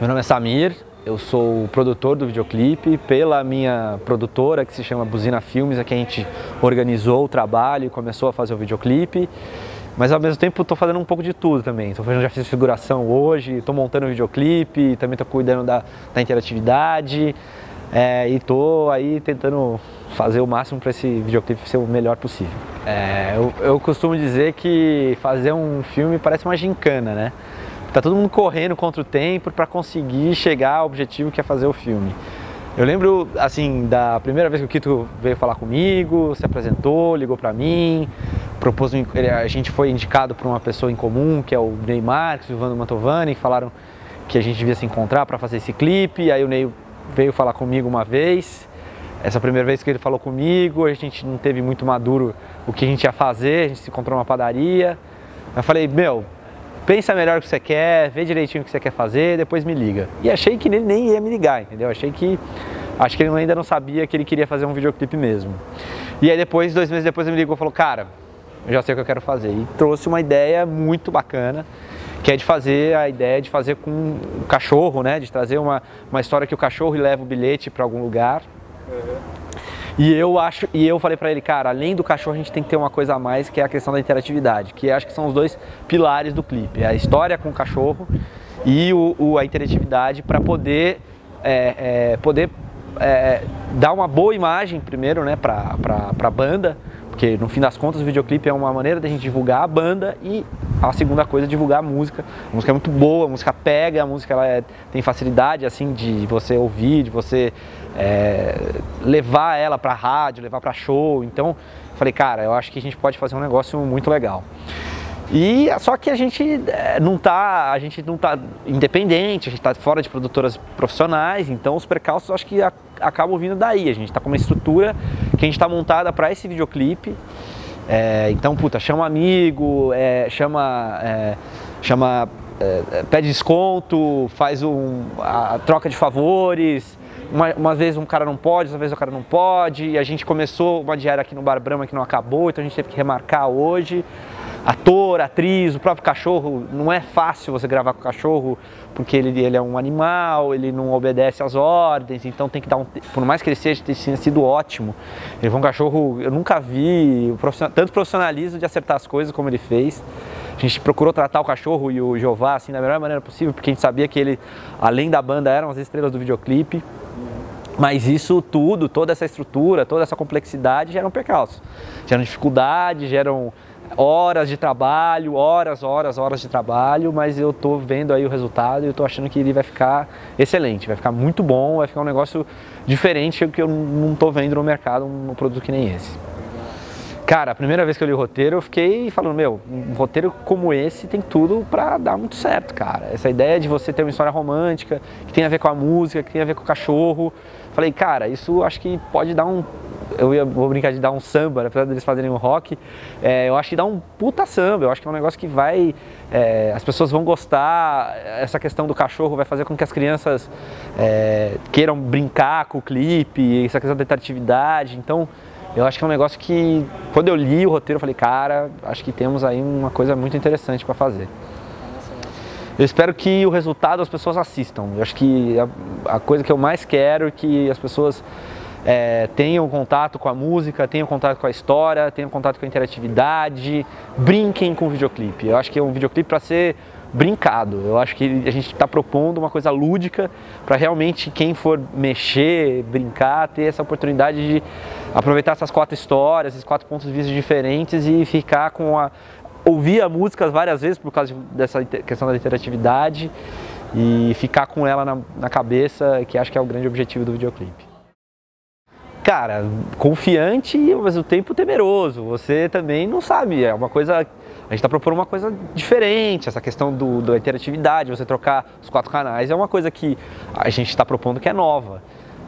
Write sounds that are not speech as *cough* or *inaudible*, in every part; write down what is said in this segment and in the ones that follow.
Meu nome é Samir, eu sou o produtor do videoclipe pela minha produtora que se chama Buzina Filmes, aqui a gente organizou o trabalho e começou a fazer o videoclipe. Mas ao mesmo tempo estou fazendo um pouco de tudo também. Tô fazendo, já fiz figuração hoje, estou montando o videoclipe, também estou cuidando da, da interatividade é, e estou aí tentando fazer o máximo para esse videoclipe ser o melhor possível. É, eu, eu costumo dizer que fazer um filme parece uma gincana, né? Tá todo mundo correndo contra o tempo para conseguir chegar ao objetivo que é fazer o filme. Eu lembro, assim, da primeira vez que o Kito veio falar comigo, se apresentou, ligou para mim, propôs, a gente foi indicado por uma pessoa em comum, que é o Ney Marques e o Vando Mantovani, que falaram que a gente devia se encontrar para fazer esse clipe, aí o Ney veio falar comigo uma vez, essa primeira vez que ele falou comigo, a gente não teve muito maduro o que a gente ia fazer, a gente se encontrou numa padaria, eu falei, meu, pensa melhor o que você quer, vê direitinho o que você quer fazer, depois me liga. E achei que ele nem ia me ligar, entendeu? Achei que acho que ele ainda não sabia que ele queria fazer um videoclipe mesmo. E aí depois, dois meses depois, ele me ligou e falou, cara, eu já sei o que eu quero fazer. E trouxe uma ideia muito bacana, que é de fazer a ideia de fazer com o cachorro, né? De trazer uma, uma história que o cachorro leva o bilhete para algum lugar. Uhum. E eu acho, e eu falei para ele, cara, além do cachorro a gente tem que ter uma coisa a mais, que é a questão da interatividade, que acho que são os dois pilares do clipe, é a história com o cachorro e o, o a interatividade para poder é, é, poder é, dar uma boa imagem primeiro, né, para a banda, porque no fim das contas o videoclipe é uma maneira da gente divulgar a banda e a segunda coisa é divulgar a música. A música é muito boa, a música pega, a música ela é, tem facilidade assim de você ouvir, de você é, levar ela para rádio, levar para show. Então, falei, cara, eu acho que a gente pode fazer um negócio muito legal. E só que a gente é, não tá, a gente não tá independente, a gente está fora de produtoras profissionais, então os percalços acho que acabam vindo daí. A gente está com uma estrutura que a gente está montada para esse videoclipe. É, então, puta, chama amigo, é, chama, é, chama, é, pede desconto, faz um, a troca de favores, uma, uma vez um cara não pode, outra vez o cara não pode. E a gente começou uma diária aqui no Bar Brahma que não acabou, então a gente teve que remarcar hoje. Ator, atriz, o próprio cachorro, não é fácil você gravar com o cachorro, porque ele, ele é um animal, ele não obedece às ordens, então tem que dar um. Por mais que ele seja, tenha sido ótimo. Ele foi um cachorro, eu nunca vi tanto profissionalismo de acertar as coisas como ele fez. A gente procurou tratar o cachorro e o Jeová assim da melhor maneira possível, porque a gente sabia que ele, além da banda, eram as estrelas do videoclipe. Mas isso tudo, toda essa estrutura, toda essa complexidade geram percalços. Geram dificuldade, geram horas de trabalho, horas, horas, horas de trabalho, mas eu estou vendo aí o resultado e eu estou achando que ele vai ficar excelente, vai ficar muito bom, vai ficar um negócio diferente que eu não estou vendo no mercado um produto que nem esse. Cara, a primeira vez que eu li o roteiro, eu fiquei falando, meu, um roteiro como esse tem tudo para dar muito certo, cara. Essa ideia de você ter uma história romântica, que tem a ver com a música, que tem a ver com o cachorro. Falei, cara, isso acho que pode dar um. Eu ia, vou brincar de dar um samba, apesar deles fazerem um rock. É, eu acho que dá um puta samba. Eu acho que é um negócio que vai. É, as pessoas vão gostar. Essa questão do cachorro vai fazer com que as crianças é, queiram brincar com o clipe, essa questão da interatividade. Então eu acho que é um negócio que, quando eu li o roteiro, eu falei, cara, acho que temos aí uma coisa muito interessante para fazer. Eu espero que o resultado as pessoas assistam. Eu acho que a, a coisa que eu mais quero é que as pessoas é, tenham contato com a música, tenham contato com a história, tenham contato com a interatividade, brinquem com o videoclipe. Eu acho que é um videoclipe para ser brincado. Eu acho que a gente está propondo uma coisa lúdica para realmente quem for mexer, brincar, ter essa oportunidade de aproveitar essas quatro histórias, esses quatro pontos de vista diferentes e ficar com a ouvir a música várias vezes por causa dessa questão da interatividade e ficar com ela na, na cabeça, que acho que é o grande objetivo do videoclipe cara, confiante e ao mesmo tempo temeroso. Você também não sabe, é uma coisa a gente está propondo uma coisa diferente, essa questão do, da interatividade, você trocar os quatro canais, é uma coisa que a gente está propondo que é nova.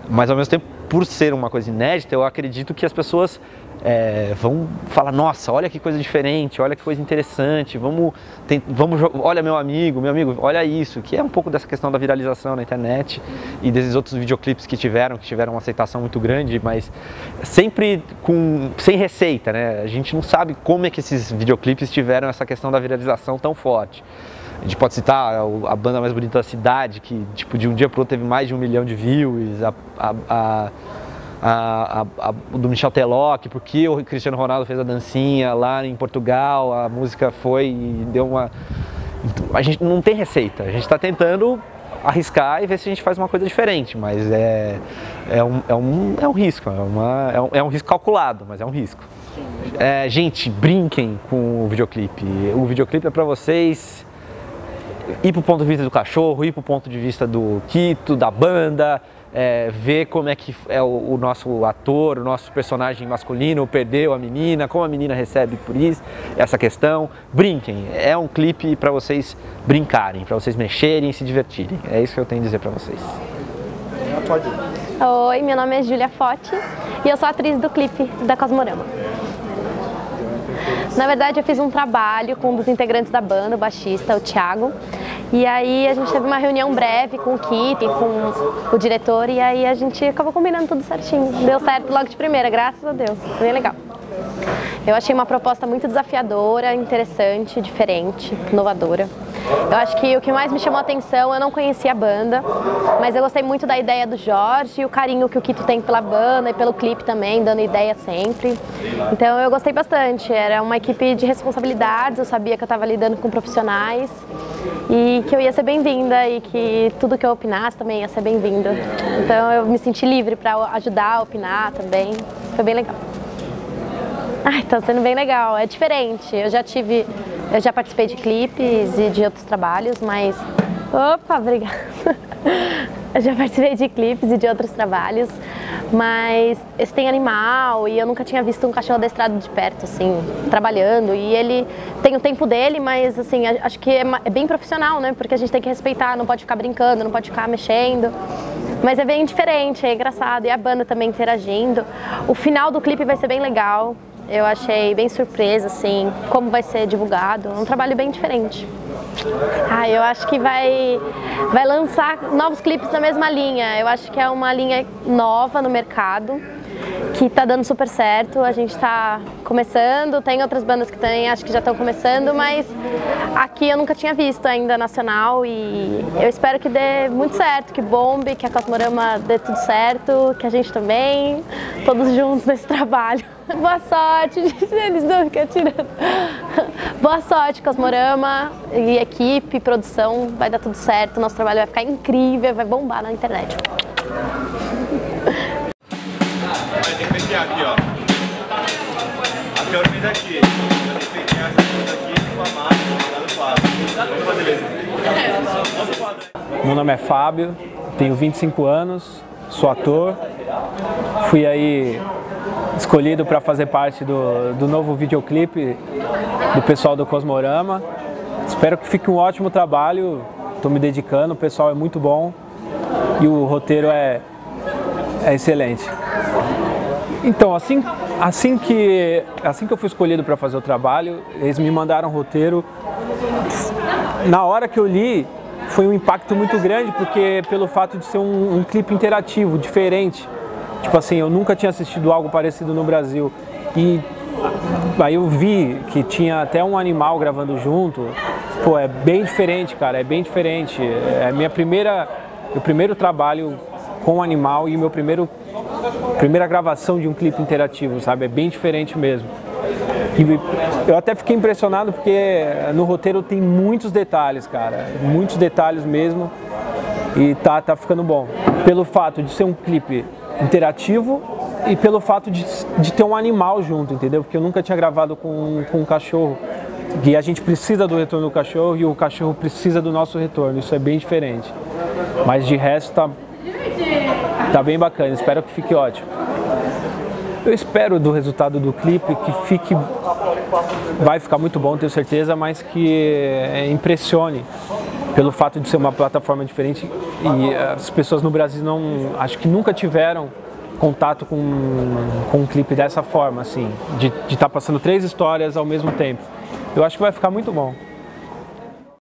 Mas ao mesmo tempo, por ser uma coisa inédita, eu acredito que as pessoas é, vão falar, nossa, olha que coisa diferente, olha que coisa interessante, vamos, tem, vamos, olha meu amigo, meu amigo, olha isso, que é um pouco dessa questão da viralização na internet e desses outros videoclipes que tiveram, que tiveram uma aceitação muito grande, mas sempre com, sem receita, né? A gente não sabe como é que esses videoclipes tiveram essa questão da viralização tão forte. A gente pode citar a banda mais bonita da cidade, que tipo, de um dia para outro teve mais de um milhão de views, a, a, a a, a, a, do Michel Teló, porque o Cristiano Ronaldo fez a dancinha lá em Portugal, a música foi e deu uma. A gente não tem receita, a gente está tentando arriscar e ver se a gente faz uma coisa diferente, mas é, é, um, é, um, é um risco, é, uma, é, um, é um risco calculado, mas é um risco. É, gente, brinquem com o videoclipe. O videoclipe é para vocês ir para o ponto de vista do cachorro, ir para o ponto de vista do Quito, da banda, é, ver como é que é o, o, nosso ator, o nosso personagem masculino perdeu a menina, como a menina recebe por isso, essa questão. Brinquem, é um clipe para vocês brincarem, para vocês mexerem e se divertirem. É isso que eu tenho a dizer para vocês. Oi, meu nome é Julia Fotti e eu sou atriz do clipe da Cosmorama. Na verdade, eu fiz um trabalho com um dos integrantes da banda, o baixista, o Thiago, e aí a gente teve uma reunião breve com o Kit, com o diretor, e aí a gente acabou combinando tudo certinho. Deu certo logo de primeira, graças a Deus. Bem legal. Eu achei uma proposta muito desafiadora, interessante, diferente, inovadora. Eu acho que o que mais me chamou a atenção, eu não conhecia a banda, mas eu gostei muito da ideia do Jorge e o carinho que o Kito tem pela banda e pelo clipe também, dando ideia sempre. Então eu gostei bastante, era uma equipe de responsabilidades, eu sabia que eu estava lidando com profissionais e que eu ia ser bem-vinda e que tudo que eu opinasse também ia ser bem-vindo. Então eu me senti livre para ajudar a opinar também, foi bem legal. Ai, tá sendo bem legal, é diferente. Eu já tive, eu já participei de clipes e de outros trabalhos, mas... Opa, obrigada. *laughs* Eu já participei de clipes e de outros trabalhos, mas esse tem animal e eu nunca tinha visto um cachorro adestrado de perto, assim, trabalhando. E ele tem o tempo dele, mas assim, acho que é, é bem profissional, né? Porque a gente tem que respeitar, não pode ficar brincando, não pode ficar mexendo. Mas é bem diferente, é engraçado. E a banda também interagindo. O final do clipe vai ser bem legal. Eu achei bem surpresa, assim, como vai ser divulgado. É um trabalho bem diferente. Ah, eu acho que vai, vai lançar novos clipes na mesma linha. Eu acho que é uma linha nova no mercado que está dando super certo. A gente está começando, tem outras bandas que também acho que já estão começando, mas aqui eu nunca tinha visto ainda nacional e eu espero que dê muito certo, que bombe, que a Cosmorama dê tudo certo, que a gente também, todos juntos nesse trabalho. *laughs* Boa sorte, *laughs* eles não ficam tirando. Boa sorte, Cosmorama e equipe, produção, vai dar tudo certo, nosso trabalho vai ficar incrível, vai bombar na internet. Meu nome é Fábio, tenho 25 anos, sou ator. Fui aí escolhido para fazer parte do, do novo videoclipe do pessoal do Cosmorama. Espero que fique um ótimo trabalho, estou me dedicando, o pessoal é muito bom e o roteiro é, é excelente. Então, assim, assim, que, assim que eu fui escolhido para fazer o trabalho, eles me mandaram um roteiro. Na hora que eu li, foi um impacto muito grande, porque pelo fato de ser um, um clipe interativo, diferente. Tipo assim, eu nunca tinha assistido algo parecido no Brasil. E aí eu vi que tinha até um animal gravando junto. Pô, é bem diferente, cara, é bem diferente. É minha primeira, meu primeiro trabalho com animal e meu primeiro primeira gravação de um clipe interativo, sabe? É bem diferente mesmo. Eu até fiquei impressionado porque no roteiro tem muitos detalhes, cara, muitos detalhes mesmo. E tá, tá ficando bom. Pelo fato de ser um clipe interativo e pelo fato de, de ter um animal junto, entendeu? Porque eu nunca tinha gravado com, com um cachorro. E a gente precisa do retorno do cachorro e o cachorro precisa do nosso retorno. Isso é bem diferente. Mas de resto tá Tá bem bacana, espero que fique ótimo. Eu espero do resultado do clipe que fique. Vai ficar muito bom, tenho certeza, mas que é, impressione pelo fato de ser uma plataforma diferente e as pessoas no Brasil não. acho que nunca tiveram contato com, com um clipe dessa forma, assim, de estar tá passando três histórias ao mesmo tempo. Eu acho que vai ficar muito bom.